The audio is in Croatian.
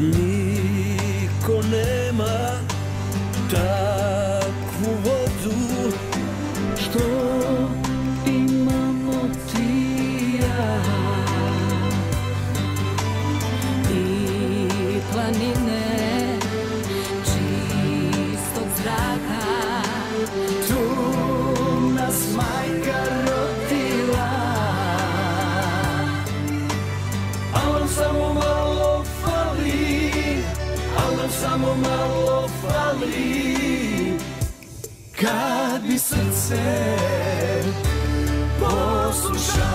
Niko nema takvu vodu što imamo ti ja. I planine čistog zraka samo malo fali. Kad bi srce poslušali